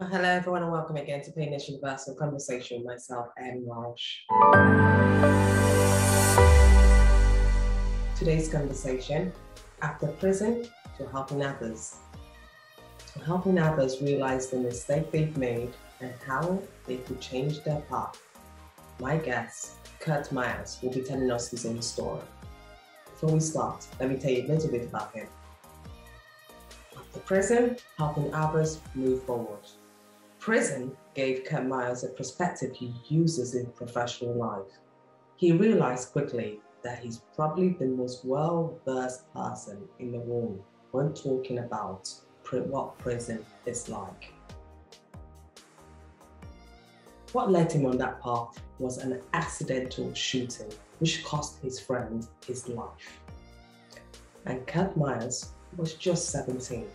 Well, hello, everyone, and welcome again to Painless Universal Conversation with myself, Anne Welsh. Today's conversation after prison to helping others. To helping others realize the mistake they've made and how they could change their path. My guest, Kurt Myers, will be telling us his own story. Before we start, let me tell you a little bit about him. After prison, helping others move forward. Prison gave Kurt Myers a perspective he uses in professional life. He realized quickly that he's probably the most well-versed person in the room when talking about what prison is like. What led him on that path was an accidental shooting which cost his friend his life. And Kurt Myers was just 17.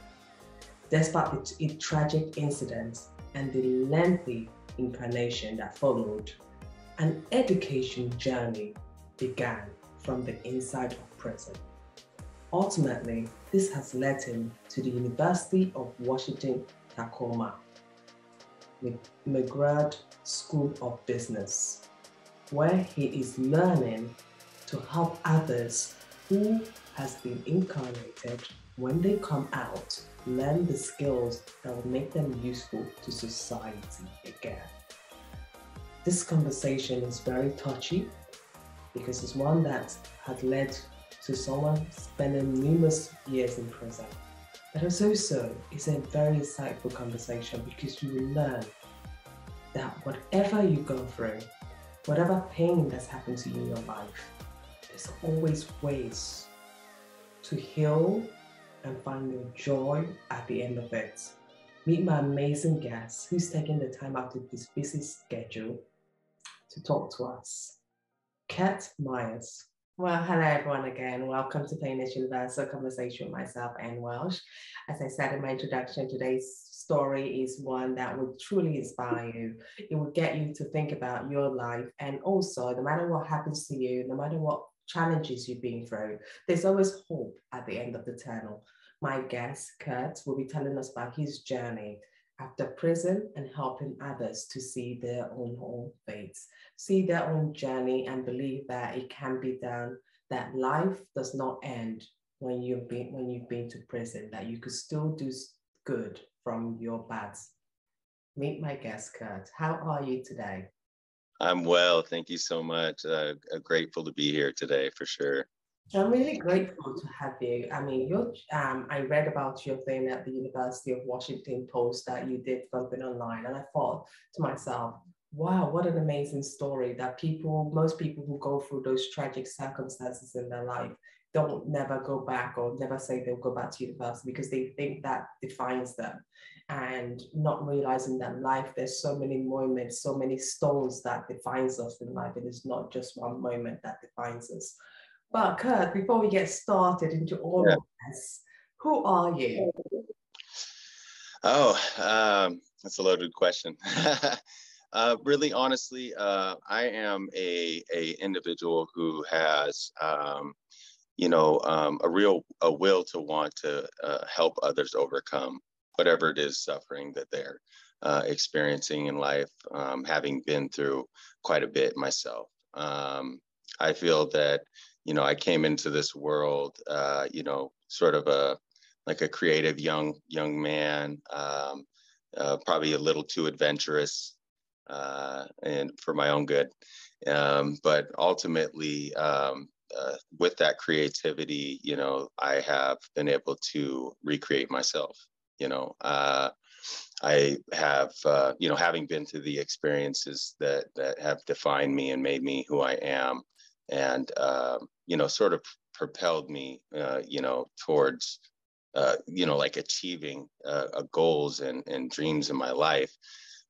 Despite the tragic incident, and the lengthy incarnation that followed, an education journey began from the inside of prison. Ultimately, this has led him to the University of Washington Tacoma, Milgard School of Business, where he is learning to help others who has been incarnated when they come out learn the skills that will make them useful to society again. This conversation is very touchy because it's one that had led to someone spending numerous years in prison. But it's also it's a very insightful conversation because you will learn that whatever you go through, whatever pain that's happened to you in your life, there's always ways to heal and find your joy at the end of it. Meet my amazing guest who's taking the time out of his busy schedule to talk to us. Kurt Myers. Well, hello everyone again. Welcome to Painless Universal Conversation with myself, Anne Welsh. As I said in my introduction, today's story is one that will truly inspire you. It will get you to think about your life and also no matter what happens to you, no matter what challenges you've been through, there's always hope at the end of the tunnel. My guest, Kurt, will be telling us about his journey after prison and helping others to see their own own fates, see their own journey and believe that it can be done, that life does not end when you've been when you've been to prison, that you could still do good from your bads. Meet my guest, Kurt. How are you today? I'm well. Thank you so much. Uh, grateful to be here today for sure. I'm really grateful to have you. I mean, you um, I read about your thing at the University of Washington Post that you did something online, and I thought to myself, wow, what an amazing story that people, most people who go through those tragic circumstances in their life don't never go back or never say they'll go back to university because they think that defines them. And not realizing that life there's so many moments so many stones that defines us in life. It is not just one moment that defines us. But kurt before we get started into all yeah. of this who are you? Oh um, that's a loaded question. Uh, really, honestly, uh, I am a, a individual who has um, you know, um, a real a will to want to uh, help others overcome whatever it is suffering that they're uh, experiencing in life, um, having been through quite a bit myself. Um, I feel that, you know, I came into this world, uh, you know, sort of a like a creative young young man, um, uh, probably a little too adventurous, uh, and for my own good. Um, but ultimately, um, uh, with that creativity, you know, I have been able to recreate myself. You know, uh, I have, uh, you know, having been through the experiences that that have defined me and made me who I am, and um, you know, sort of propelled me, uh, you know, towards, uh, you know, like achieving uh, goals and and dreams in my life.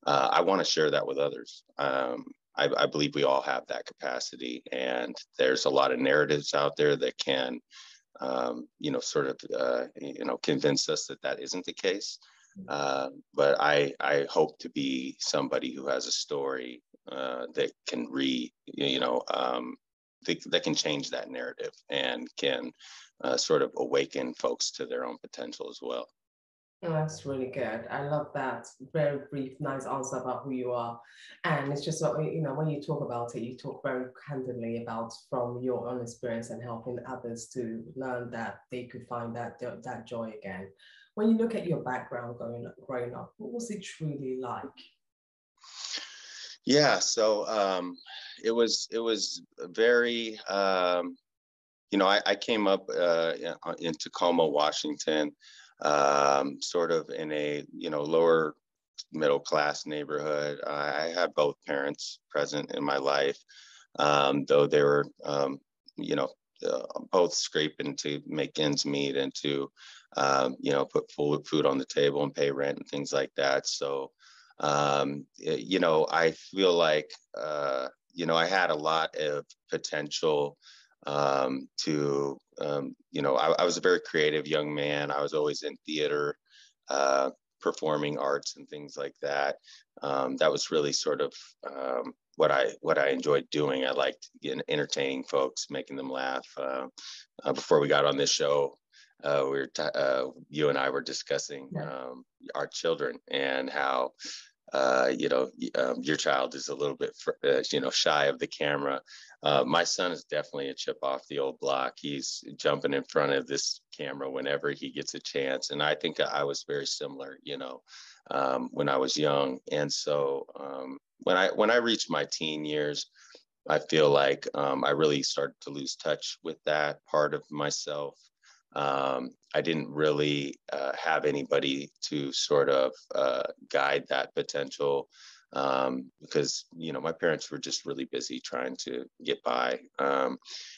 I want to share that with others. Um, I, I, believe we all have that capacity, and there's a lot of narratives out there that can, um, you know, sort of, uh, you know, convince us that that isn't the case. Mm-hmm. Uh, but I, I hope to be somebody who has a story uh, that can re, you know, um, that, that can change that narrative and can uh, sort of awaken folks to their own potential as well. Oh, that's really good. I love that. Very brief, nice answer about who you are. And it's just, you know, when you talk about it, you talk very candidly about from your own experience and helping others to learn that they could find that, that joy again. When you look at your background growing up, growing up what was it truly like? Yeah, so um, it was it was very um, you know I, I came up uh, in Tacoma, Washington, um, sort of in a you know lower middle class neighborhood. I had both parents present in my life, um, though they were um, you know uh, both scraping to make ends meet and to um, you know put food food on the table and pay rent and things like that. So um, you know I feel like uh, you know I had a lot of potential um, to um, you know I, I, was a very creative young man. I was always in theater uh, performing arts and things like that. Um, that was really sort of um, what i what i enjoyed doing. I liked entertaining folks making them laugh. Uh, uh, before we got on this show uh, we were t- uh, you and i were discussing um, our children and how uh, you know, um, your child is a little bit, uh, you know, shy of the camera. Uh, my son is definitely a chip off the old block. He's jumping in front of this camera whenever he gets a chance, and I think I was very similar, you know, um, when I was young. And so um, when I when I reached my teen years, I feel like um, I really started to lose touch with that part of myself um, I didn't really uh, have anybody to sort of uh, guide that potential um, because you know my parents were just really busy trying to get by, um,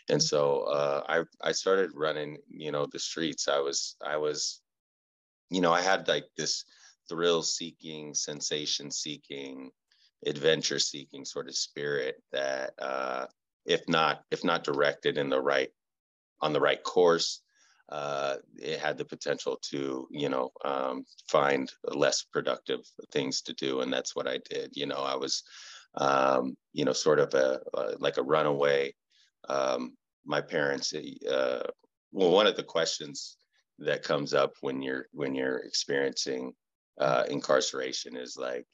and so uh, I I started running you know the streets. I was I was, you know, I had like this thrill seeking, sensation seeking, adventure seeking sort of spirit that uh, if not if not directed in the right on the right course uh, it had the potential to, you know, um, find less productive things to do, and that's what I did. You know, I was, um, you know, sort of a, a like a runaway. Um, my parents, uh, well, one of the questions that comes up when you're when you're experiencing uh, incarceration is like,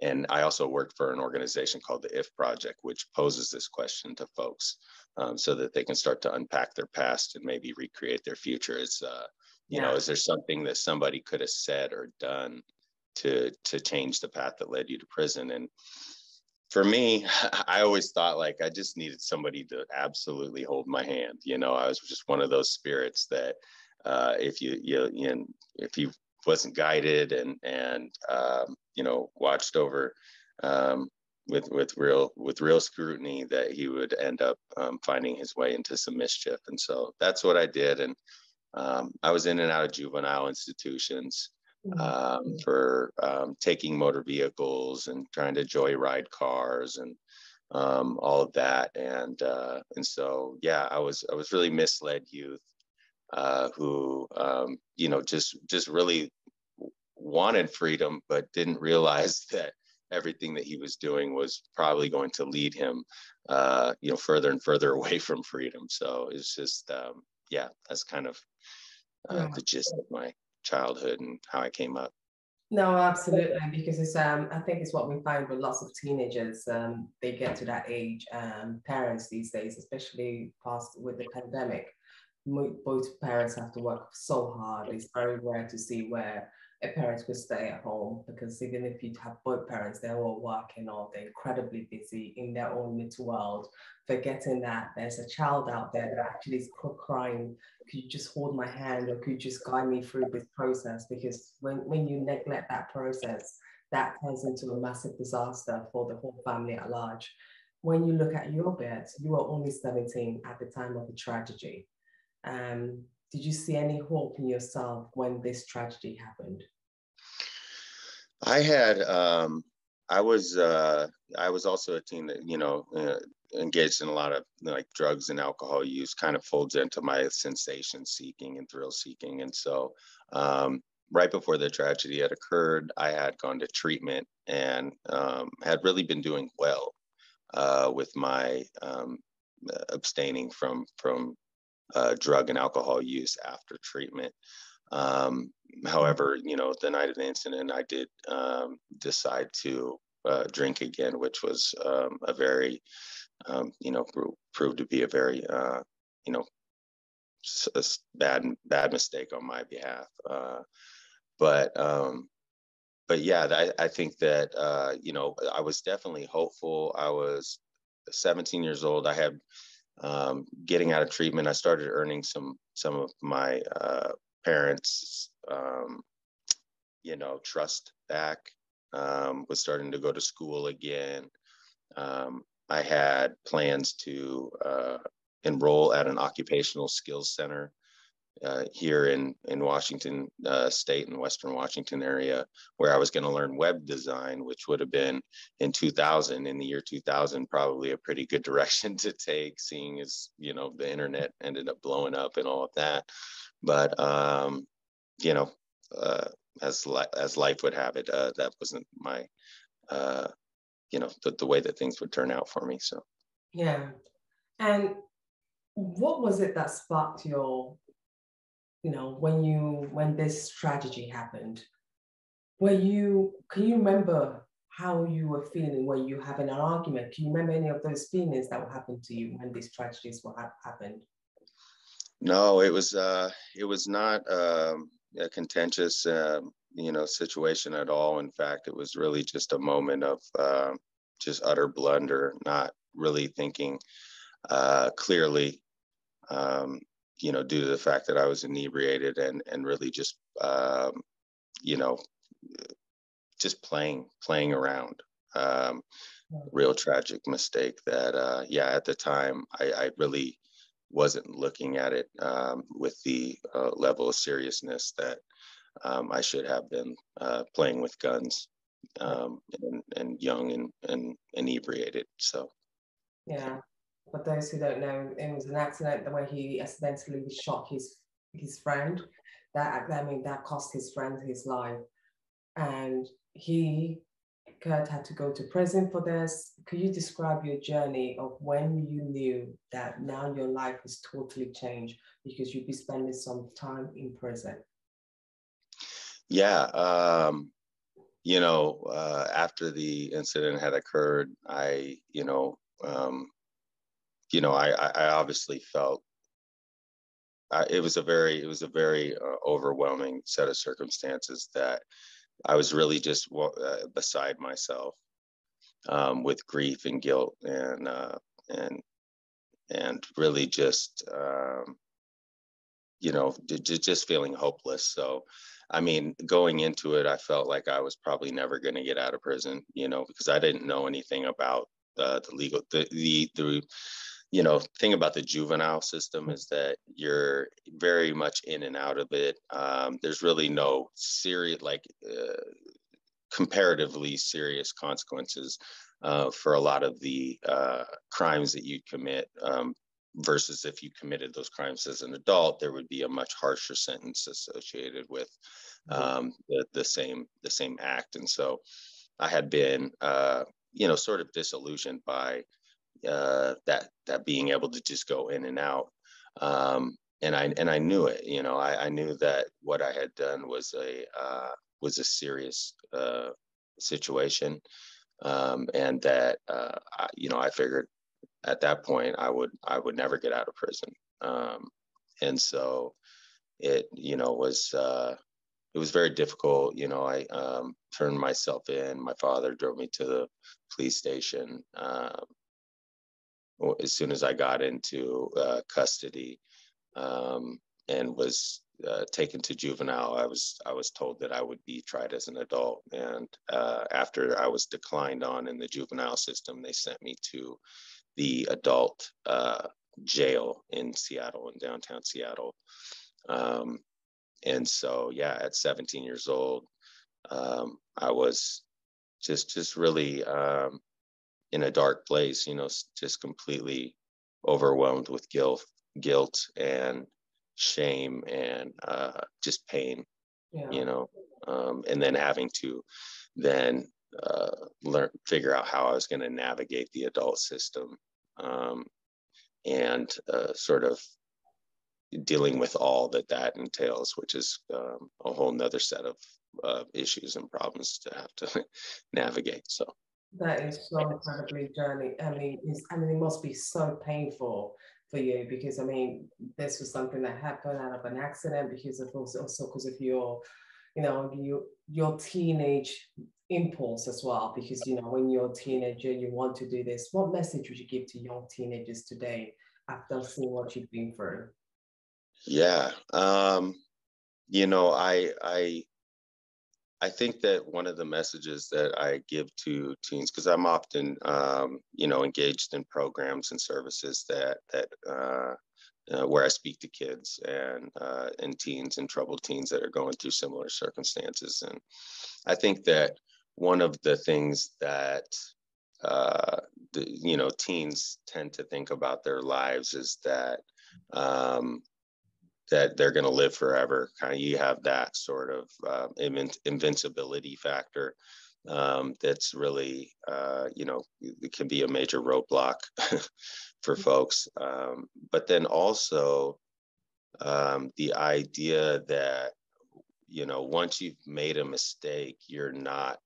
and I also worked for an organization called the If Project, which poses this question to folks um, so that they can start to unpack their past and maybe recreate their future. Is uh, you yeah. know, is there something that somebody could have said or done to to change the path that led you to prison? And for me, I always thought like I just needed somebody to absolutely hold my hand. You know, I was just one of those spirits that uh, if you you, you know, if you wasn't guided and and um, you know watched over um, with with real with real scrutiny that he would end up um, finding his way into some mischief. And so that's what i did. And um, i was in and out of juvenile institutions mm-hmm. um, for um, taking motor vehicles and trying to joyride cars and um, all of that. And uh, and so yeah i was i was really misled youth uh, who um, you know just just really wanted freedom but didn't realize that everything that he was doing was probably going to lead him uh, you know further and further away from freedom so it's just um, yeah that's kind of uh, the gist of my childhood and how i came up no, absolutely, because it's um I think it's what we find with lots of teenagers. Um, they get to that age. Um, parents these days, especially past with the pandemic, both parents have to work so hard. It's very rare to see where a parent could stay at home because even if you have both parents, they're all working or they're incredibly busy in their own little world, forgetting that there's a child out there that actually is crying, could you just hold my hand or could you just guide me through this process? Because when, when you neglect that process, that turns into a massive disaster for the whole family at large. When you look at your bit, you were only 17 at the time of the tragedy. Um, did you see any hope in yourself when this tragedy happened? I had, um, I was, uh, I was also a teen that, you know, uh, engaged in a lot of like drugs and alcohol use kind of folds into my sensation seeking and thrill seeking. And so, um, right before the tragedy had occurred, I had gone to treatment and um, had really been doing well uh, with my um, abstaining from from uh, drug and alcohol use after treatment. Um, however, you know, the night of the incident, I did um, decide to uh, drink again, which was um, a very, um, you know, proved to be a very, uh, you know, bad bad mistake on my behalf. Uh, but um, but yeah, I, I think that uh, you know I was definitely hopeful. I was 17 years old. I had um, getting out of treatment. I started earning some some of my uh, parents, um, you know, trust back. Um, was starting to go to school again. Um, I had plans to uh, enroll at an occupational skills center uh, here in in Washington uh, State and Western Washington area, where I was going to learn web design, which would have been in 2000, in the year 2000, probably a pretty good direction to take, seeing as you know the internet ended up blowing up and all of that. But um, you know, uh, as li- as life would have it, uh, that wasn't my uh, you know the, the way that things would turn out for me. So yeah, and what was it that sparked your you know, when you when this tragedy happened, were you can you remember how you were feeling when you having an argument? Can you remember any of those feelings that would happen to you when these tragedies were ha- happened? No, it was uh, it was not um, a contentious uh, you know situation at all. In fact, it was really just a moment of uh, just utter blunder, not really thinking uh, clearly. Um, you know, due to the fact that I was inebriated and and really just um, you know, just playing playing around. Um, real tragic mistake that uh, yeah, at the time I, I really wasn't looking at it um, with the uh, level of seriousness that um, I should have been uh, playing with guns um, and, and young and, and inebriated. So, yeah, for those who don't know, it was an accident the way he accidentally shot his his friend. That I mean that cost his friend his life, and he Kurt had to go to prison for this. Could you describe your journey of when you knew that now your life is totally changed because you'd be spending some time in prison? Yeah, um, you know, uh, after the incident had occurred, I, you know, um, you know, I, I obviously felt uh, it was a very, it was a very uh, overwhelming set of circumstances that I was really just uh, beside myself um, with grief and guilt and uh, and and really just um, you know just feeling hopeless. So, I mean, going into it, I felt like I was probably never going to get out of prison, you know, because I didn't know anything about the the legal the the, the you know thing about the juvenile system is that you're very much in and out of it um, there's really no serious like uh, comparatively serious consequences uh, for a lot of the uh, crimes that you commit um, versus if you committed those crimes as an adult there would be a much harsher sentence associated with mm-hmm. um, the, the same the same act and so i had been uh, you know sort of disillusioned by uh, that that being able to just go in and out. Um, and I and I knew it. You know, I, I knew that what I had done was a uh, was a serious uh, situation, um, and that uh, I, you know I figured at that point I would I would never get out of prison. Um, and so it you know was uh, it was very difficult. You know, I um, turned myself in. My father drove me to the police station. Um, as soon as I got into uh, custody um, and was uh, taken to juvenile, I was I was told that I would be tried as an adult. And uh, after I was declined on in the juvenile system, they sent me to the adult uh, jail in Seattle, in downtown Seattle. Um, and so, yeah, at 17 years old, um, I was just just really um, in a dark place, you know, just completely overwhelmed with guilt, guilt and shame and uh, just pain, yeah. you know, um, and then having to then uh, learn, figure out how I was going to navigate the adult system um, and uh, sort of dealing with all that that entails, which is um, a whole nother set of uh, issues and problems to have to navigate. So that is so incredibly journey. I mean, I mean, it must be so painful for you because I mean, this was something that happened out of an accident because of also because of your, you know, your your teenage impulse as well. Because you know, when you're a teenager, you want to do this. What message would you give to young teenagers today after seeing what you've been through? Yeah, um, you know, I I I think that one of the messages that I give to teens, because I'm often, um, you know, engaged in programs and services that that uh, uh, where I speak to kids and uh, and teens and troubled teens that are going through similar circumstances, and I think that one of the things that uh, the, you know teens tend to think about their lives is that um, that they're going to live forever. Kind of, you have that sort of uh, invincibility factor um, that's really, uh, you know, it can be a major roadblock for folks. Um, but then also um, the idea that, you know, once you've made a mistake, you're not,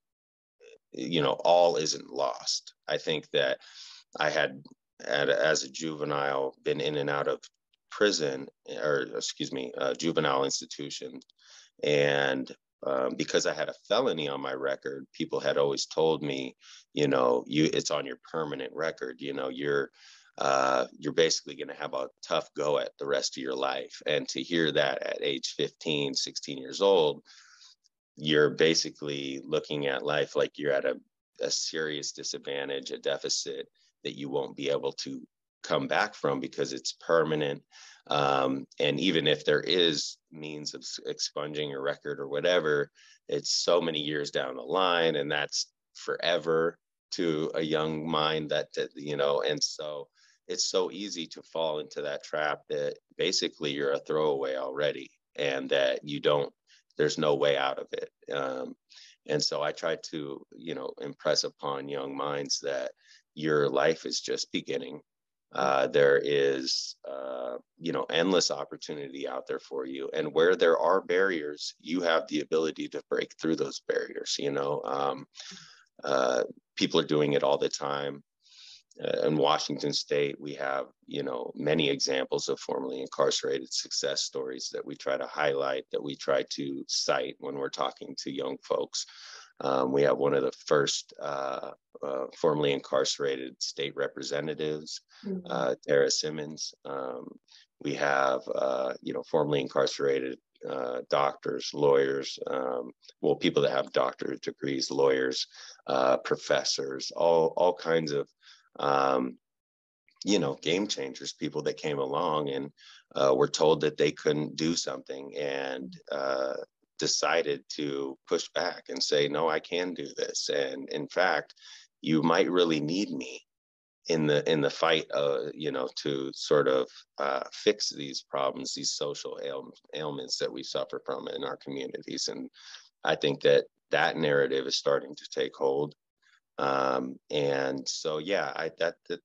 you know, all isn't lost. I think that I had, had as a juvenile, been in and out of prison or excuse me, juvenile institution. And um, because I had a felony on my record, people had always told me, you know, you it's on your permanent record. You know, you're uh, you're basically going to have a tough go at the rest of your life. And to hear that at age 15, 16 years old, you're basically looking at life like you're at a, a serious disadvantage, a deficit that you won't be able to come back from because it's permanent. Um, and even if there is means of expunging a record or whatever, it's so many years down the line, and that's forever to a young mind that, that you know. And so it's so easy to fall into that trap that basically you're a throwaway already, and that you don't. There's no way out of it. Um, and so I try to, you know, impress upon young minds that your life is just beginning uh, there is, uh, you know, endless opportunity out there for you. And where there are barriers, you have the ability to break through those barriers. You know, um, uh, people are doing it all the time. Uh, in Washington State, we have, you know, many examples of formerly incarcerated success stories that we try to highlight, that we try to cite when we're talking to young folks. Um, we have one of the first uh, uh, formerly incarcerated state representatives, mm-hmm. uh, Tara Simmons. Um, we have, uh, you know, formerly incarcerated uh, doctors, lawyers, um, well, people that have doctorate degrees, lawyers, uh, professors, all all kinds of, um, you know, game changers, people that came along and were told that they couldn't do something and decided to push back and say, no, I can do this. And in fact, you might really need me in the in the fight uh you know to sort of uh fix these problems these social ail- ailments that we suffer from in our communities and i think that that narrative is starting to take hold um and so yeah i that, that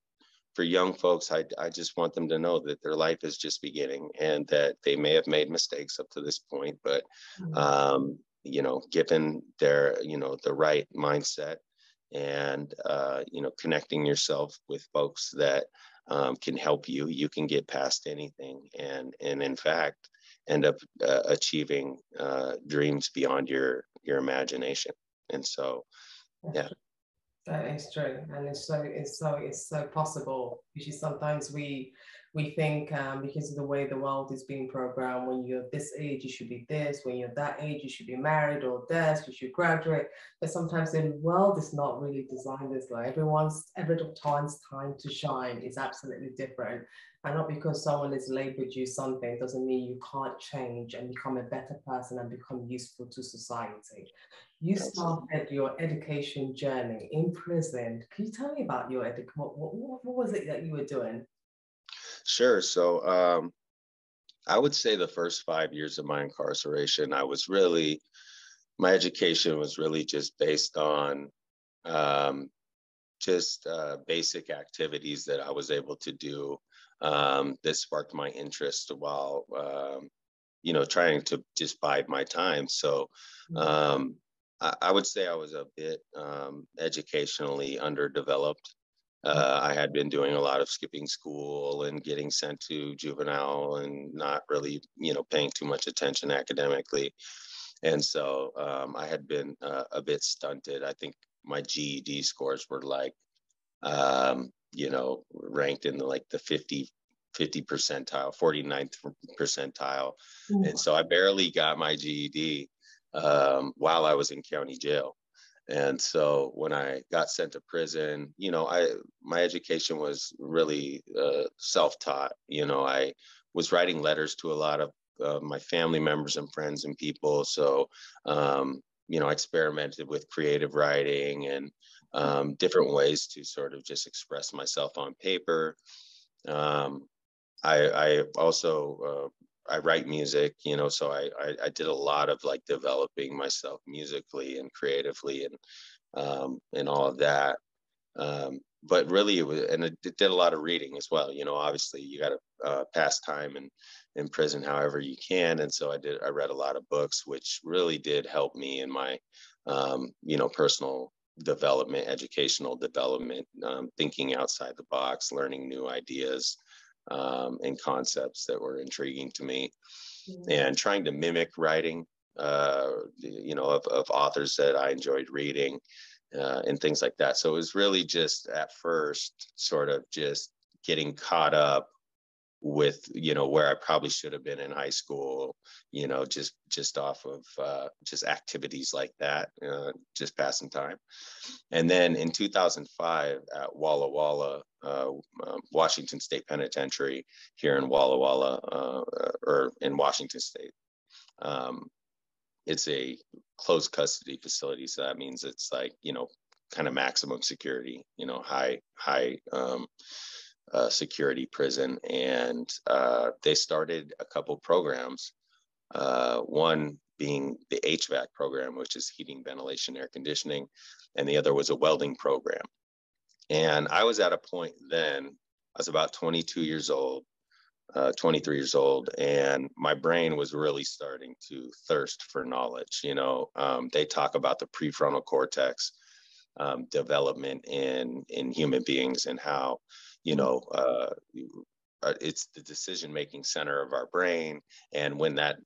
for young folks, I, I just want them to know that their life is just beginning and that they may have made mistakes up to this point, but, mm-hmm. um, you know, given their, you know, the right mindset and, uh, you know, connecting yourself with folks that um, can help you, you can get past anything. And, and in fact, end up uh, achieving uh, dreams beyond your, your imagination. And so, yeah. That is true, and it's so it's so it's so possible because sometimes we we think um, because of the way the world is being programmed, when you're this age you should be this, when you're that age you should be married or this, you should graduate. But sometimes the world is not really designed this way. Everyone's every time's time to shine is absolutely different, and not because someone has labeled you something doesn't mean you can't change and become a better person and become useful to society. You started your education journey in prison. Can you tell me about your education? What, what, what, was it that you were doing? Sure. So um, I would say the first five years of my incarceration, I was really, my education was really just based on um, just uh, basic activities that I was able to do um, that sparked my interest while um, you know trying to just bide my time. So mm-hmm. um, I, I, would say I was a bit um, educationally underdeveloped. Uh, I had been doing a lot of skipping school and getting sent to juvenile and not really, you know, paying too much attention academically. And so um, I had been uh, a bit stunted. I think my GED scores were like, um, you know, ranked in the, like the 50, 50 percentile, 49th percentile. Mm-hmm. And so I barely got my GED um, while I was in county jail. And so when I got sent to prison, you know, I my education was really uh, self-taught. You know, I was writing letters to a lot of uh, my family members and friends and people. So, um, you know, I experimented with creative writing and um, different ways to sort of just express myself on paper. Um, I, I, also uh, I write music, you know, so I, I, I did a lot of like developing myself musically and creatively and um, and all of that. Um, but really, it was and it, did a lot of reading as well. You know, obviously you got to uh, pass time and in prison however you can and so i did i read a lot of books which really did help me in my um, you know personal development educational development um, thinking outside the box learning new ideas um, and concepts that were intriguing to me mm-hmm. and trying to mimic writing uh, you know of, of authors that i enjoyed reading uh, and things like that so it was really just at first sort of just getting caught up with you know where I probably should have been in high school, you know, just just off of uh, just activities like that, uh, just passing time. And then in 2005 at Walla Walla, uh, um, Washington State Penitentiary here in Walla Walla, uh, or in Washington State. Um, it's a closed custody facility, so that means it's like you know, kind of maximum security, you know, high high. Um, uh, security prison, and uh, they started a couple programs. Uh, one being the HVAC program, which is heating, ventilation, air conditioning, and the other was a welding program. And I was at a point then, I was about 22 years old, uh, 23 years old, and my brain was really starting to thirst for knowledge. You know, um, they talk about the prefrontal cortex um, development in in human beings and how you know, uh, uh, it's the decision making center of our brain. And when that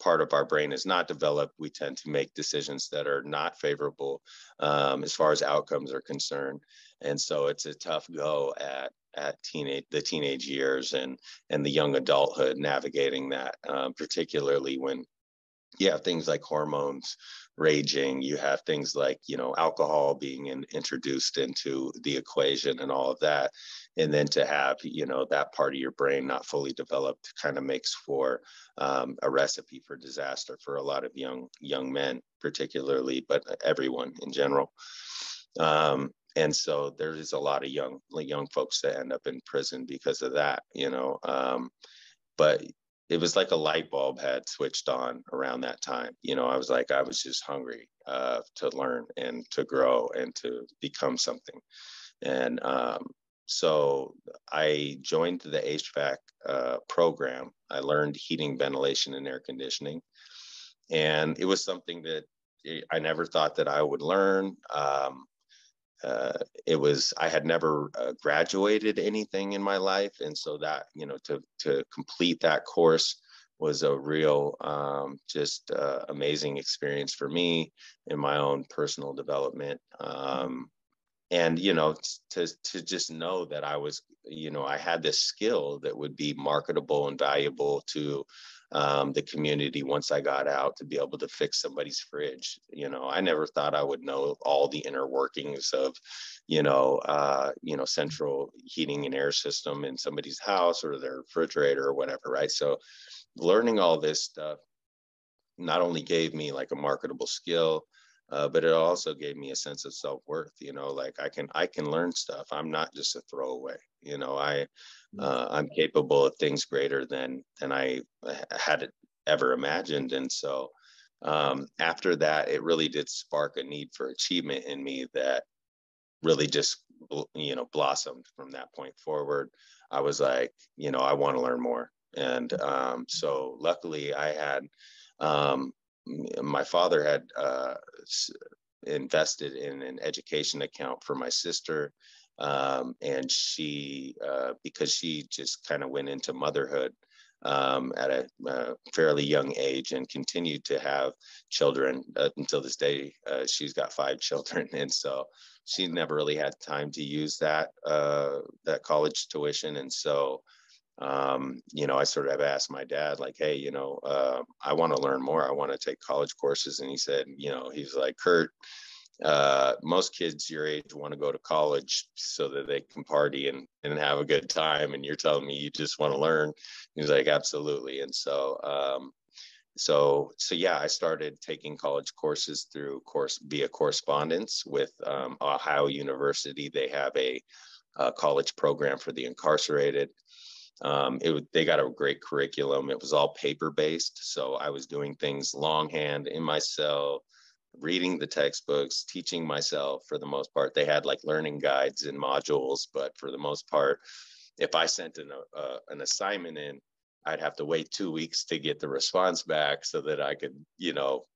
part of our brain is not developed, we tend to make decisions that are not favorable um, as far as outcomes are concerned. And so it's a tough go at at teenage the teenage years and and the young adulthood navigating that, um, particularly when you have things like hormones raging you have things like you know alcohol being in, introduced into the equation and all of that and then to have you know that part of your brain not fully developed kind of makes for um, a recipe for disaster for a lot of young young men particularly but everyone in general um, and so there is a lot of young young folks that end up in prison because of that you know um, but it was like a light bulb had switched on around that time. You know, I was like, I was just hungry uh, to learn and to grow and to become something. And um, so I joined the HVAC uh, program. I learned heating, ventilation, and air conditioning. And it was something that I never thought that I would learn. Um, uh, it was I had never uh, graduated anything in my life, and so that you know to to complete that course was a real um, just uh, amazing experience for me in my own personal development. Um, and you know to to just know that I was you know I had this skill that would be marketable and valuable to um, the community once I got out to be able to fix somebody's fridge. You know, I never thought I would know all the inner workings of, you know, uh, you know, central heating and air system in somebody's house or their refrigerator or whatever, right? So, learning all this stuff not only gave me like a marketable skill, uh, but it also gave me a sense of self-worth you know like i can i can learn stuff i'm not just a throwaway you know i mm. uh, i'm capable of things greater than than i had ever imagined and so um, after that it really did spark a need for achievement in me that really just you know blossomed from that point forward I was like, you know, I want to learn more. And um, so luckily I had, um, my father had uh, invested in an education account for my sister. Um, and she, uh, because she just kind of went into motherhood um, at a, a, fairly young age and continued to have children uh, until this day. Uh, she's got five children, and so she never really had time to use that uh, that college tuition. And so, um, you know, I sort of have asked my dad, like, "Hey, you know, uh, I want to learn more. I want to take college courses." And he said, "You know, he's like, Kurt." uh, most kids your age want to go to college so that they can party and, and have a good time. And you're telling me you just want to learn. He's like, absolutely. And so, um, so, so yeah, I started taking college courses through course via correspondence with um, Ohio University. They have a, a, college program for the incarcerated. Um, it they got a great curriculum. It was all paper based, so I was doing things longhand in my cell, reading the textbooks, teaching myself for the most part. They had like learning guides and modules, but for the most part, if I sent an, uh, an assignment in, I'd have to wait two weeks to get the response back so that I could, you know,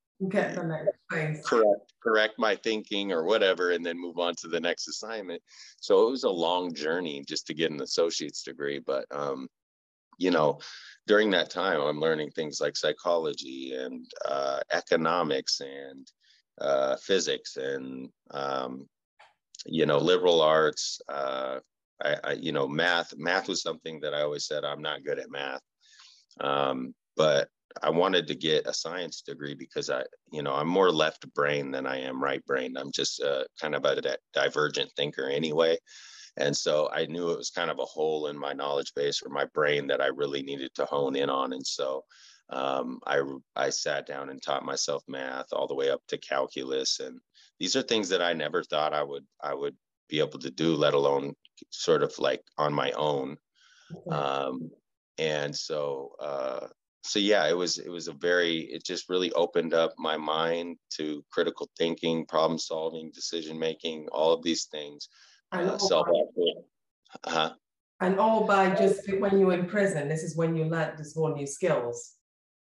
next thing. Correct, correct my thinking or whatever, and then move on to the next assignment. So it was a long journey just to get an associate's degree. But um, you know, during that time, I'm learning things like psychology and uh, economics and uh, physics and um, you know liberal arts. Uh, I, I, you know math. Math was something that I always said I'm not good at math, um, but I wanted to get a science degree because I you know I'm more left brain than I am right brain. I'm just uh, kind of a divergent thinker anyway. And so I knew it was kind of a hole in my knowledge base or my brain that I really needed to hone in on. And so um, I, I sat down and taught myself math all the way up to calculus. And these are things that I never thought I would, I would be able to do, let alone sort of like on my own. Um, and so, uh, so yeah, it was, it was a very, it just really opened up my mind to critical thinking, problem solving, decision making, all of these things. Uh, self uh-huh. And all by just when you were in prison, this is when you learned these whole new skills.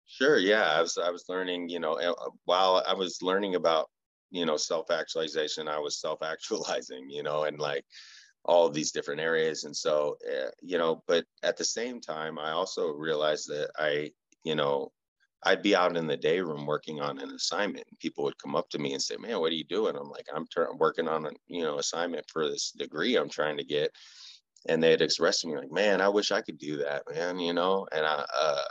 Sure. Yeah, I was I was learning. You know, uh, while I was learning about you know self actualization, I was self actualizing. You know, and like all of these different areas. And so, uh, you know, but at the same time, I also realized that I, you know, I'd be out in the day room working on an assignment, and people would come up to me and say, "Man, what are you doing?" I'm like, "I'm ter- working on a you know assignment for this degree I'm trying to get," and they'd express to me like, "Man, I wish I could do that, man," you know, and I, uh,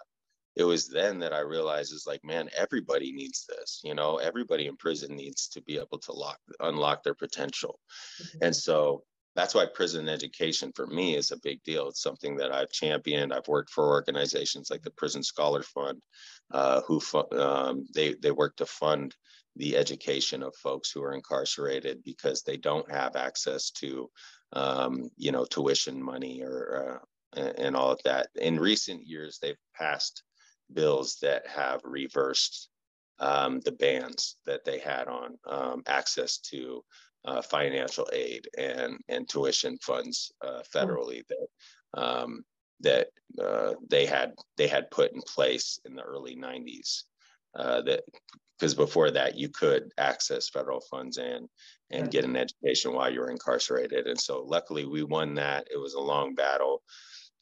it was then that I realized is like, man, everybody needs this. You know, everybody in prison needs to be able to lock unlock their potential. Mm-hmm. And so that's why prison education for me is a big deal. It's something that I've championed. I've worked for organizations like the Prison Scholar Fund, uh, who um, they they work to fund the education of folks who are incarcerated because they don't have access to, um, you know, tuition money or uh, and all of that. In recent years, they've passed bills that have reversed um, the bans that they had on um, access to uh, financial aid and, and tuition funds uh, federally that um, that uh, they had they had put in place in the early 90s. Uh, that because before that you could access federal funds and and get an education while you were incarcerated. And so luckily we won that. It was a long battle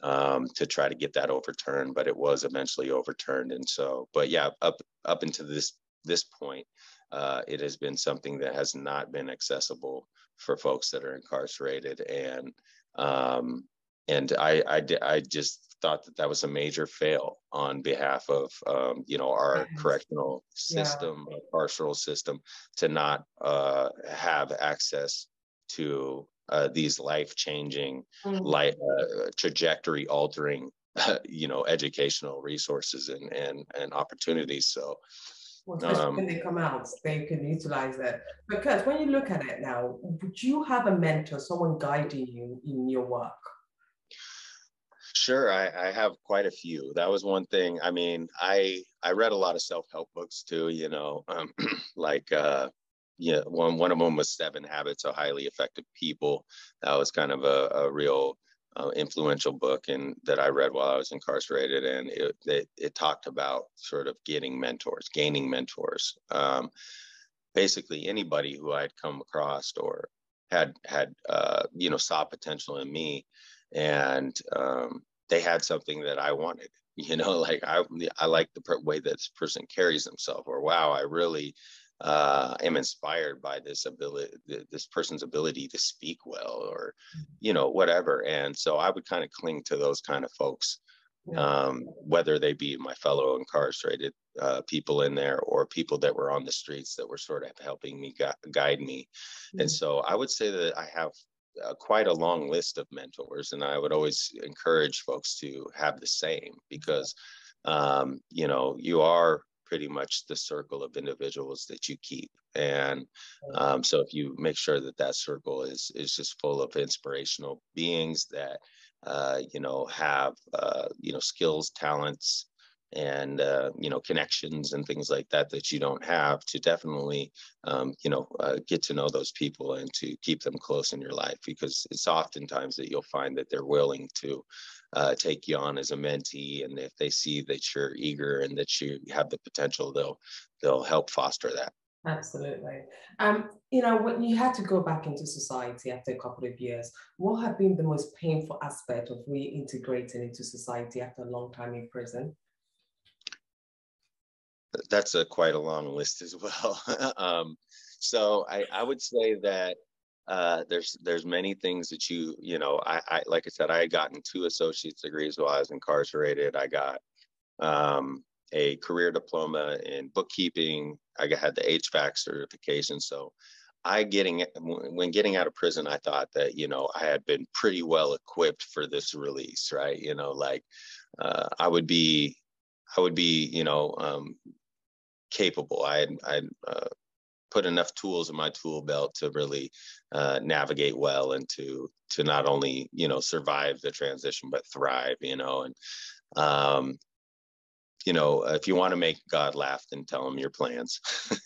um, to try to get that overturned, but it was eventually overturned. And so, but yeah, up up into this this point, uh, it has been something that has not been accessible for folks that are incarcerated. And um, and I, I I just thought that that was a major fail on behalf of um, you know our correctional system, yeah. carceral system, to not uh, have access to uh, these life changing, mm-hmm. life uh, trajectory altering, you know, educational resources and and and opportunities. So. Well, um, when they come out, they can utilize that. Because when you look at it now, would you have a mentor, someone guiding you in your work? Sure, I, I, have quite a few. That was one thing. I mean, I I read a lot of self help books too. You know, um, like uh, yeah, one one of them was Seven Habits of Highly Effective People. That was kind of a, a real uh, influential book and that I read while I was incarcerated, and it, it, it talked about sort of getting mentors, gaining mentors. Um, basically, anybody who I'd come across or had had uh, you know saw potential in me, and um, they had something that I wanted. You know, like I I like the way that this person carries himself, or wow, I really uh, am inspired by this ability, this person's ability to speak well, or mm-hmm. you know, whatever. And so I would kind of cling to those kind of folks, um, whether they be my fellow incarcerated uh, people in there or people that were on the streets that were sort of helping me gu- guide me. Mm-hmm. And so I would say that I have uh, quite a long list of mentors, and I would always encourage folks to have the same because, um, you know, you are pretty much the circle of individuals that you keep. And um, so if you make sure that that circle is is just full of inspirational beings that uh, you know have uh, you know skills talents and uh, you know connections and things like that that you don't have to definitely um, you know uh, get to know those people and to keep them close in your life. Because it's oftentimes that you'll find that they're willing to uh, take you on as a mentee and if they see that you're eager and that you have the potential they'll they'll help foster that. Absolutely. Um you know when you had to go back into society after a couple of years what have been the most painful aspect of reintegrating into society after a long time in prison? That's a quite a long list as well. um, so I, I would say that uh, there's there's many things that you you know I, I like I said I had gotten two associate's degrees while I was incarcerated. I got um, a career diploma in bookkeeping. I had the HVAC certification. So I getting when getting out of prison, I thought that you know I had been pretty well equipped for this release, right? You know, like uh, I would be I would be, you know, um, capable. I I uh, put enough tools in my tool belt to really uh, navigate well and to to not only you know survive the transition but thrive. You know, and um, you know if you want to make God laugh, then tell him your plans.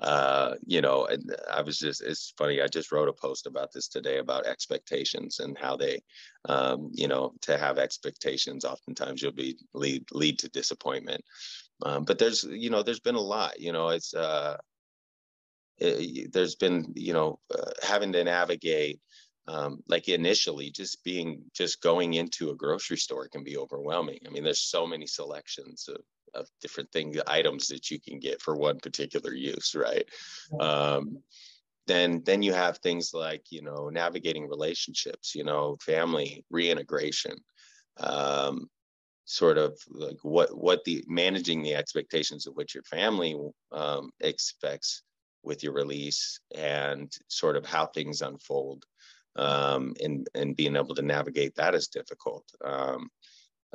uh, you know, and I was just, it's funny. I just wrote a post about this today about expectations and how they, um, you know, to have expectations, oftentimes you'll be lead, lead to disappointment. Um, but there's, you know, there's been a lot, you know, it's, uh, it, there's been, you know, uh, having to navigate, um, like initially just being just going into a grocery store can be overwhelming i mean there's so many selections of of different things, items that you can get for one particular use, right? Um, then then you have things like you know navigating relationships, you know, family reintegration, um, sort of like what what the managing the expectations of what your family um, expects with your release and sort of how things unfold um, and and being able to navigate that is difficult. Um,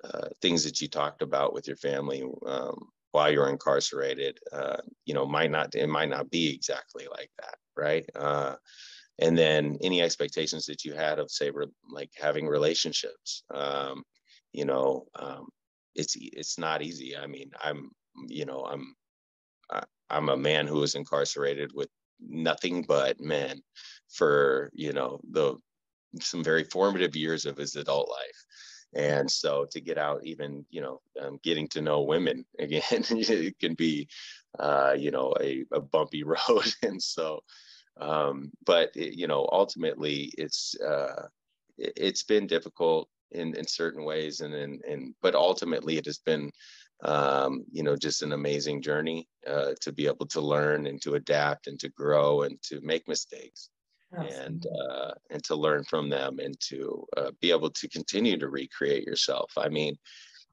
uh, things that you talked about with your family um, while you're incarcerated, uh, you know, might not it might not be exactly like that, right? Uh, and then any expectations that you had of say re- like having relationships, um, you know, um, it's it's not easy. I mean, I'm you know I'm I'm a man who was incarcerated with nothing but men for you know the some very formative years of his adult life. And so to get out even you know um, getting to know women again it can be uh, you know a, a bumpy road. And so um, but it, you know ultimately it's uh, it, it's been difficult in in certain ways and and, and but ultimately it has been um, you know just an amazing journey uh, to be able to learn and to adapt and to grow and to make mistakes and uh, and to learn from them and to uh, be able to continue to recreate yourself. I mean,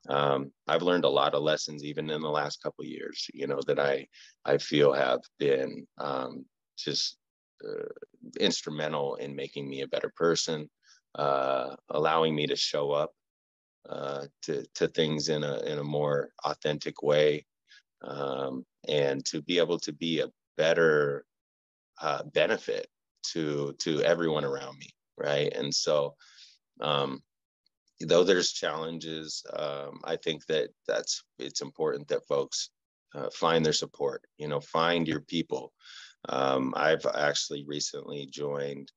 um, I've learned a lot of lessons even in the last couple years. You know that I I feel have been um, just uh, instrumental in making me a better person, uh, allowing me to show up uh, to to things in a in a more authentic way, um, and to be able to be a better uh, benefit to to everyone around me right? And so um though there's challenges um i think that that's it's important that folks uh, find their support you know find your people. Um i've actually recently joined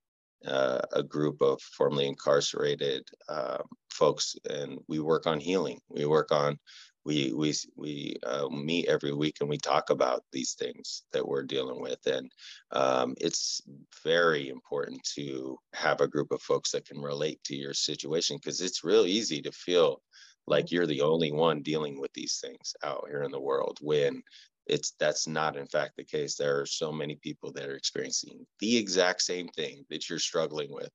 uh, a group of formerly incarcerated uh, folks, and we work on healing. We work on we we we uh, meet every week and we talk about these things that we're dealing with, and um, it's very important to have a group of folks that can relate to your situation because it's real easy to feel like you're the only one dealing with these things out here in the world when it's that's not in fact the case. There are so many people that are experiencing the exact same thing that you're struggling with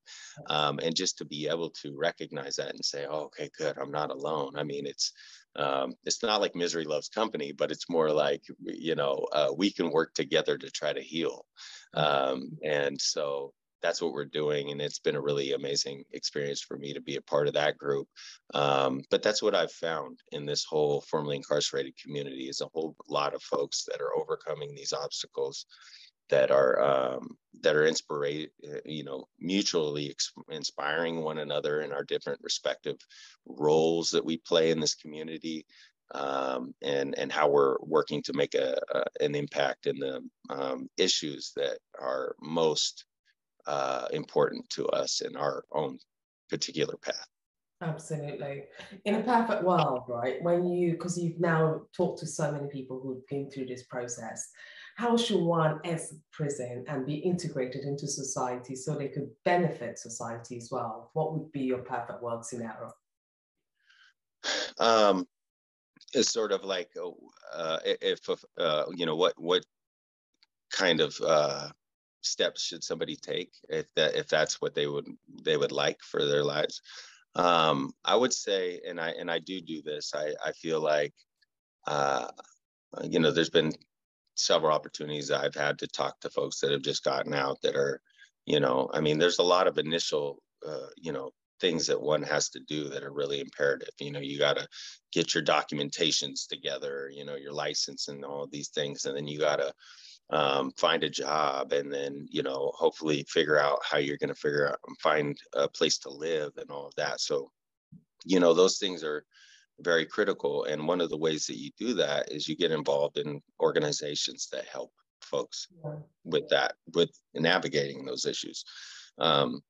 um, and just to be able to recognize that and say oh, okay good i'm not alone. I mean it's um, it's not like misery loves company but it's more like you know uh, we can work together to try to heal. Um, and so that's what we're doing and it's been a really amazing experience for me to be a part of that group. Um, but that's what i've found in this whole formerly incarcerated community is a whole lot of folks that are overcoming these obstacles that are um, that are inspiration you know mutually inspiring one another in our different respective roles that we play in this community um, and and how we're working to make a, a an impact in the um, issues that are most uh, important to us in our own particular path. Absolutely. In a perfect world, right? When you, because you've now talked to so many people who've been through this process, how should one exit prison and be integrated into society so they could benefit society as well? What would be your perfect world scenario? Um, it's sort of like uh, if uh, you know what what kind of uh, steps should somebody take if that if that's what they would they would like for their lives. Um, i would say and i and i do do this i i feel like uh, you know there's been several opportunities i've had to talk to folks that have just gotten out that are you know i mean there's a lot of initial uh, you know things that one has to do that are really imperative. You know you got to get your documentations together you know your license and all these things and then you got to um, find a job and then you know hopefully figure out how you're going to figure out and find a place to live and all of that so you know those things are very critical and one of the ways that you do that is you get involved in organizations that help folks yeah. with that with navigating those issues um,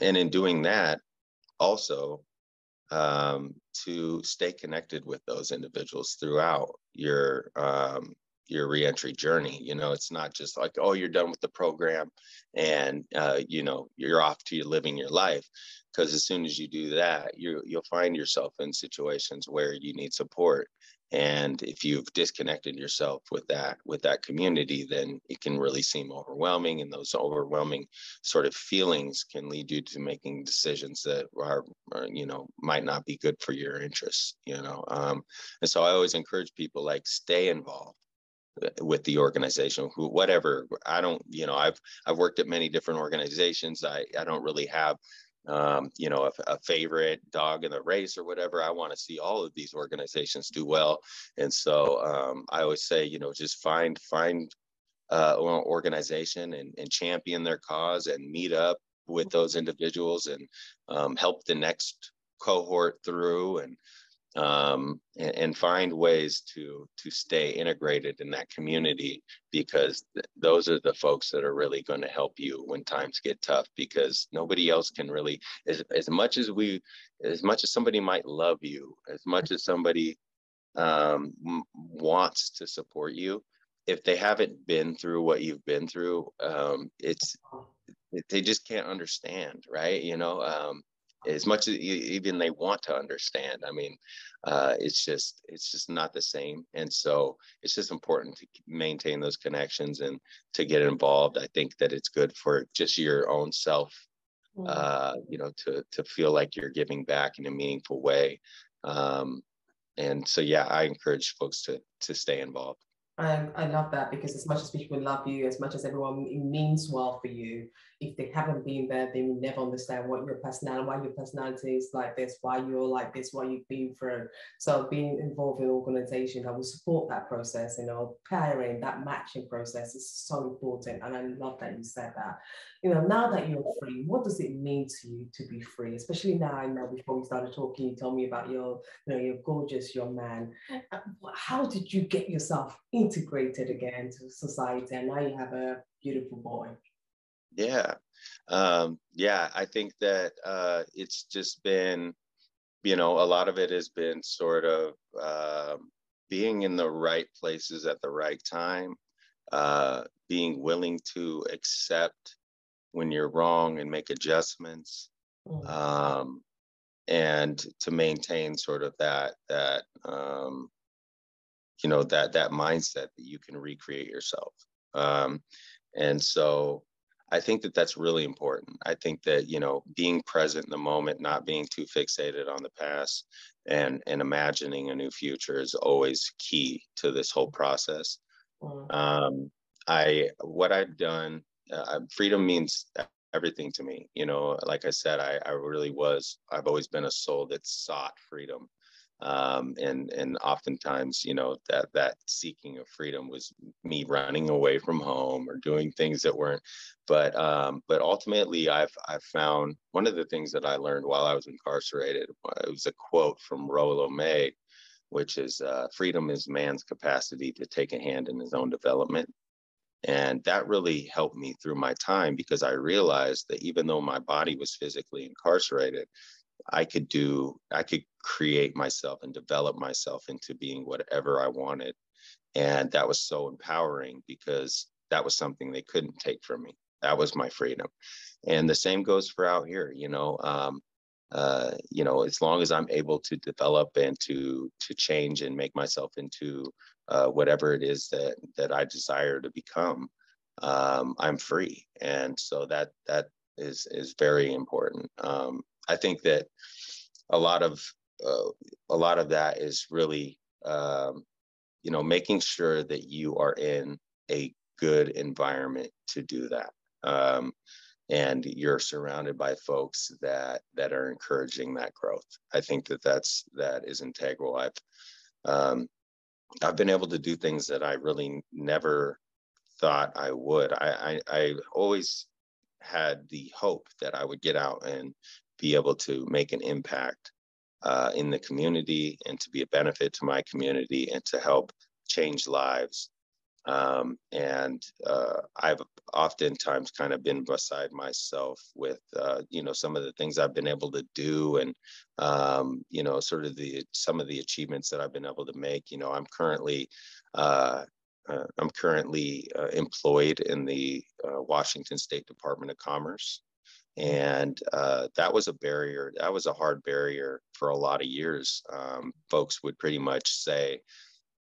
and in doing that also um, to stay connected with those individuals throughout your um, your reentry journey. You know, it's not just like, oh, you're done with the program and, uh, you know, you're off to living your life. Because as soon as you do that, you you'll find yourself in situations where you need support. And if you've disconnected yourself with that with that community, then it can really seem overwhelming, and those overwhelming sort of feelings can lead you to making decisions that are, are you know, might not be good for your interests. You know, um, and so I always encourage people like stay involved with the organization who whatever i don't you know i've i've worked at many different organizations i i don't really have um, you know, a, a, favorite dog in the race or whatever. I want to see all of these organizations do well, and so um, I always say, you know, just find find uh, an organization and, and champion their cause and meet up with those individuals and um, help the next cohort through and um, and, and, find ways to to stay integrated in that community because th- those are the folks that are really going to help you when times get tough because nobody else can really as, as much as we as much as somebody might love you as much as somebody um, wants to support you if they haven't been through what you've been through um, it's they just can't understand right? You know um, as much as even they want to understand i mean uh, it's just it's just not the same and so it's just important to maintain those connections and to get involved i think that it's good for just your own self mm. uh, you know to to feel like you're giving back in a meaningful way um, and so yeah i encourage folks to to stay involved I, I love that because as much as people love you, as much as everyone means well for you, if they haven't been there, they will never understand what your personality, why your personality is like this, why you're like this, why you've been through. So being involved in an organization that will support that process, you know, pairing that matching process is so important. And I love that you said that. You know, now that you're free, what does it mean to you to be free? Especially now, I know before we started talking, you told me about your, you know, you're gorgeous young man. Uh, how did you get yourself integrated again to society? And now you have a beautiful boy. Yeah. Um, yeah, I think that uh, it's just been, you know, a lot of it has been sort of uh, being in the right places at the right time, uh, being willing to accept when you're wrong and make adjustments, mm. um, and to maintain sort of that that um, you know that that mindset that you can recreate yourself. Um, and so I think that that's really important. I think that you know being present in the moment, not being too fixated on the past, and and imagining a new future is always key to this whole process. Mm. Um, I what I've done, uh, freedom means everything to me. You know, like I said, I I really was. I've always been a soul that sought freedom um, and and oftentimes you know that that seeking of freedom was me running away from home or doing things that weren't but um, but ultimately i've i've found one of the things that i learned while i was incarcerated it was a quote from rollo may which is uh, freedom is man's capacity to take a hand in his own development. And that really helped me through my time because I realized that even though my body was physically incarcerated, I could do, I could create myself and develop myself into being whatever I wanted. And that was so empowering because that was something they couldn't take from me. That was my freedom. And the same goes for out here, you know. Um, uh, you know, as long as I'm able to develop and to to change and make myself into uh, whatever it is that that I desire to become, um, I'm free. And so that that is is very important. Um, I think that a lot of uh, a lot of that is really um, you know making sure that you are in a good environment to do that. Um, and you're surrounded by folks that that are encouraging that growth. I think that that's that is integral. I've um, i've been able to do things that i really never thought i would. I i, I always had the hope that i would get out and be able to make an impact uh, in the community and to be a benefit to my community and to help change lives. Um, and uh, I've oftentimes kind of been beside myself with, uh, you know, some of the things I've been able to do, and um, you know, sort of the some of the achievements that I've been able to make. You know, I'm currently uh, uh, I'm currently uh, employed in the Washington State Department of Commerce and uh, that was a barrier that was a hard barrier for a lot of years um, folks would pretty much say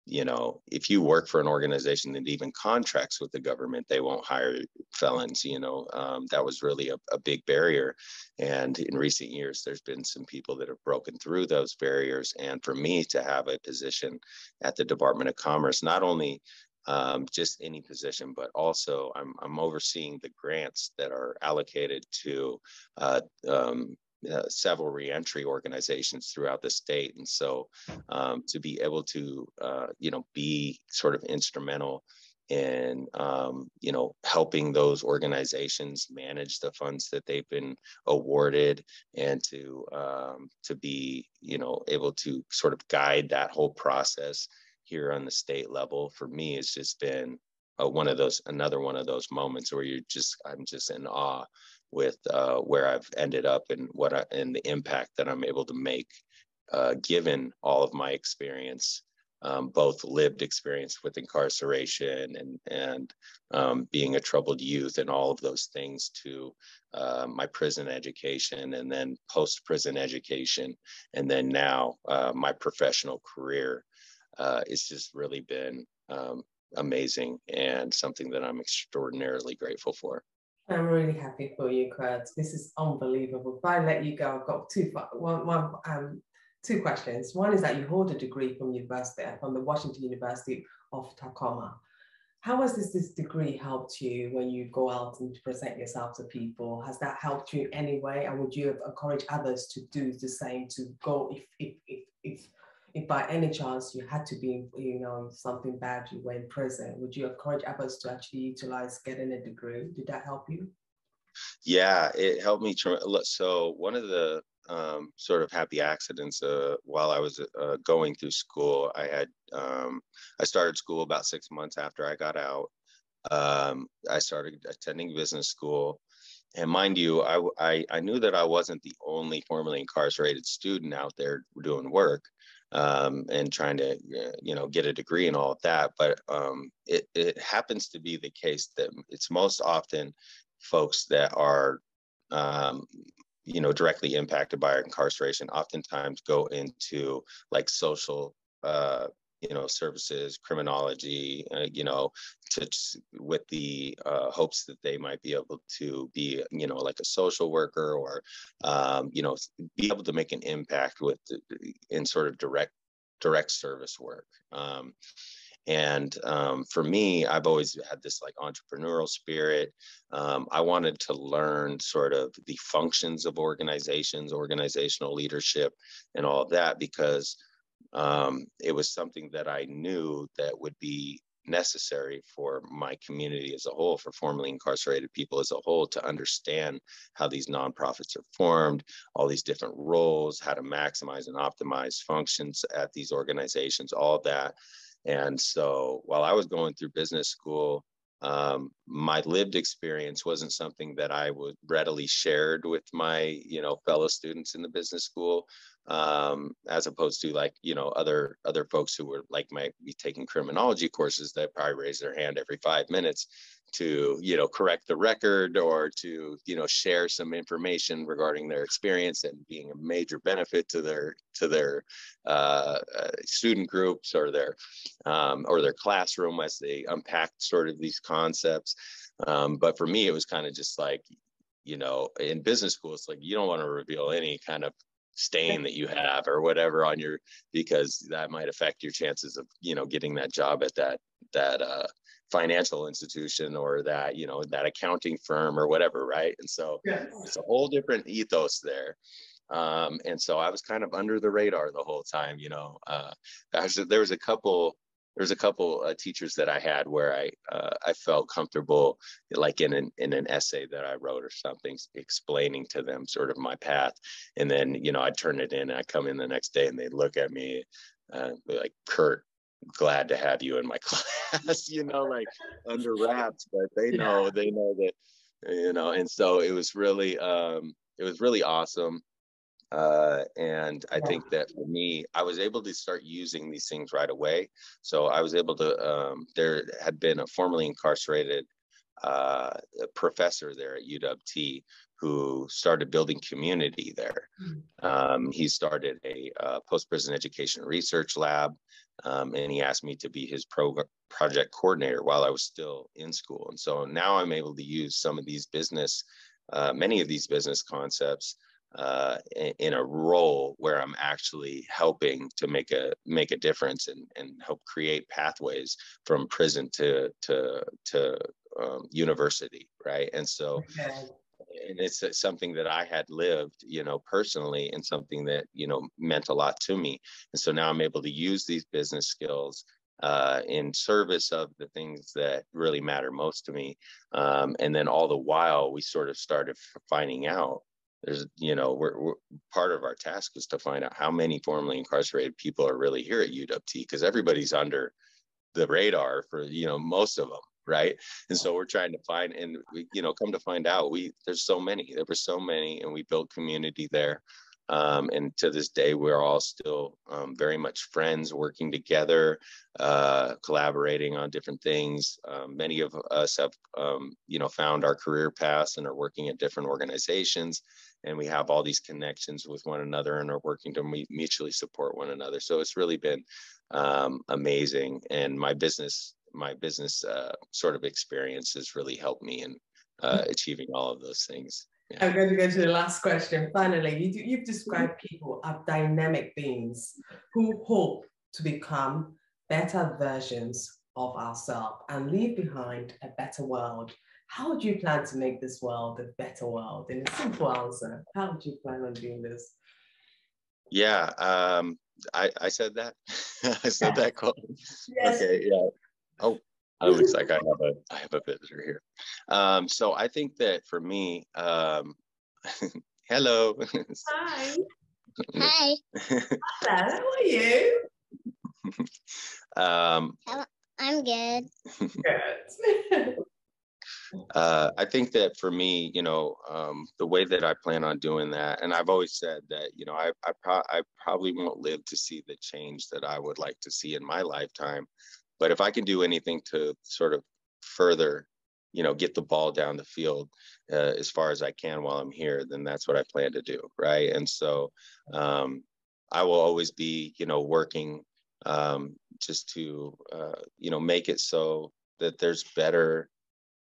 you know if you work for an organization that even contracts with the government they won't hire felons you know um, that was really a, a, big barrier. And in recent years there's been some people that have broken through those barriers. And for me to have a position at the department of commerce not only um, just any position, but also I'm, I'm overseeing the grants that are allocated to uh, um, uh, several reentry organizations throughout the state. And so um, to be able to, uh, you know, be sort of instrumental in, um, you know, helping those organizations manage the funds that they've been awarded and to, um, to be, you know, able to sort of guide that whole process here on the state level for me it's just been uh, one of those another one of those moments where you're just i'm just in awe with uh, where i've ended up and what I, and the impact that i'm able to make uh, given all of my experience um, both lived experience with incarceration and and um, being a troubled youth and all of those things to uh, my prison education and then post prison education and then now uh, my professional career uh, it's just really been um, amazing and something that I'm extraordinarily grateful for. I'm really happy for you, Kurt. This is unbelievable. If I let you go, I've got two, one, one, um, two questions. One is that you hold a degree from university, from the Washington University of Tacoma. How has this, this degree helped you when you go out and present yourself to people? Has that helped you in any way? And would you encourage others to do the same, to go if, if, if, if if by any chance you had to be, you know, something bad, you were in prison, would you encourage others to actually utilize getting a degree? Did that help you? Yeah, it helped me. So one of the um, sort of happy accidents uh, while I was uh, going through school, I had um, I started school about six months after I got out. um, I started attending business school. And mind you, I, I, I, knew that I wasn't the only formerly incarcerated student out there doing work um, and trying to, uh, you know, get a degree and all of that. But um, it, it happens to be the case that it's most often folks that are, um, you know, directly impacted by incarceration oftentimes go into like social uh, you know services criminology uh, you know to with the uh, hopes that they might be able to be you know like a social worker or um, you know be able to make an impact with in sort of direct direct service work. Um, and um, for me i've always had this like entrepreneurial spirit. Um, i wanted to learn sort of the functions of organizations organizational leadership and all of that because um, it was something that I knew that would be necessary for my community as a whole, for formerly incarcerated people as a whole, to understand how these nonprofits are formed, all these different roles, how to maximize and optimize functions at these organizations, all that. And so while I was going through business school, um, my lived experience wasn't something that I would readily shared with my, you know, fellow students in the business school, um, as opposed to like, you know, other other folks who were like might be taking criminology courses that probably raise their hand every five minutes to you know correct the record or to you know share some information regarding their experience and being a major benefit to their to their uh, uh, student groups or their um, or their classroom as they unpack sort of these concepts. Um, but for me it was kind of just like you know in business school it's like you don't want to reveal any kind of stain that you have or whatever on your because that might affect your chances of you know getting that job at that that uh financial institution or that you know that accounting firm or whatever right and so yeah. it's a whole different ethos there um, and so i was kind of under the radar the whole time you know uh, was, there was a couple there was a couple uh, teachers that i had where i uh, i felt comfortable like in an in an essay that i wrote or something explaining to them sort of my path and then you know i'd turn it in and i come in the next day and they'd look at me uh, like kurt glad to have you in my class, you know, like under wraps, but they know, yeah. they know that, you know, and so it was really, um, it was really awesome. Uh, and I yeah. think that for me, I was able to start using these things right away. So I was able to, um, there had been a formerly incarcerated uh, professor there at UWT who started building community there. Hmm. Um, he started a uh, post prison education research lab, um, and he asked me to be his pro- project coordinator while I was still in school. And so now I'm able to use some of these business, uh, many of these business concepts. Uh, in, a role where I'm actually helping to make a make a difference and, and help create pathways from prison to to to um, university, right? And so okay and it's something that I had lived, you know, personally, and something that you know meant a lot to me. And so now I'm able to use these business skills uh, in service of the things that really matter most to me. Um, and then all the while, we sort of started finding out there's, you know, we're, we're, part of our task is to find out how many formerly incarcerated people are really here at UWT because everybody's under the radar for you know most of them right? And so we're trying to find and we you know come to find out we there's so many there were so many and we built community there. Um, and to this day we're all still um, very much friends working together uh, collaborating on different things. Um, many of us have um, you know found our career paths and are working at different organizations and we have all these connections with one another and are working to mutually support one another so it's really been um, amazing and my business my business uh, sort of experience has really helped me in uh, achieving all of those things. Yeah. I'm going to go to the last question. Finally, you do, you've described people as dynamic beings who hope to become better versions of ourselves and leave behind a better world. How do you plan to make this world a better world? In a simple answer, how would you plan on doing this? Yeah, um, I, I said that. I said that quote. Yes. Okay, yeah. Oh, it looks like I have a I have a visitor here. Um, so I think that for me, um, hello. Hi. Hi. Hello, how are you? Um, I'm good. Good. Uh, I think that for me, you know, um, the way that I plan on doing that, and I've always said that, you know, I I, pro- I probably won't live to see the change that I would like to see in my lifetime, but if I can do anything to sort of further, you know, get the ball down the field uh, as far as I can while I'm here, then that's what I plan to do, right? And so, um, I will always be, you know, working um, just to, uh, you know, make it so that there's better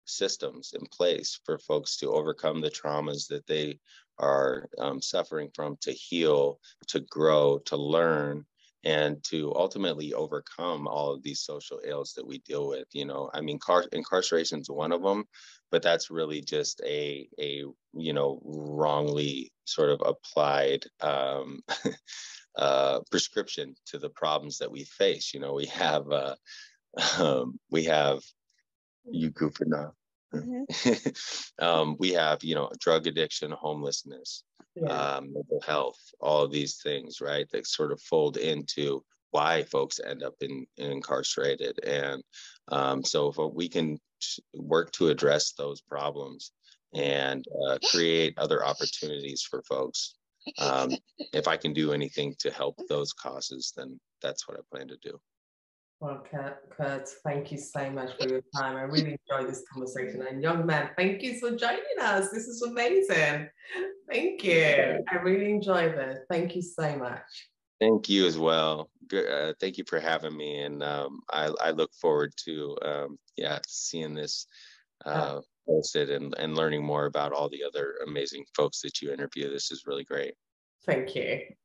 systems in place for folks to overcome the traumas that they are um, suffering from, to heal, to grow, to learn, and to ultimately overcome all of these social ills that we deal with. You know, I mean, car- incarceration is one of them, but that's really just a a you know wrongly sort of applied um, uh, prescription to the problems that we face. You know, we have uh, um, we have you goofing off. Mm-hmm. um, we have, you know, drug addiction, homelessness, yeah. um, mental health, all of these things, right? That sort of fold into why folks end up in, in incarcerated. And um, so if we can work to address those problems and uh, create other opportunities for folks, um, if I can do anything to help those causes, then that's what I plan to do. Well, Kurt, thank you so much for your time. I really enjoyed this conversation. And young man, thank you for joining us. This is amazing. Thank you. I really enjoyed it. Thank you so much. Thank you as well. Uh, thank you for having me, and um, I, I, look forward to um, yeah seeing this uh, posted and, and learning more about all the other amazing folks that you interview. This is really great. Thank you.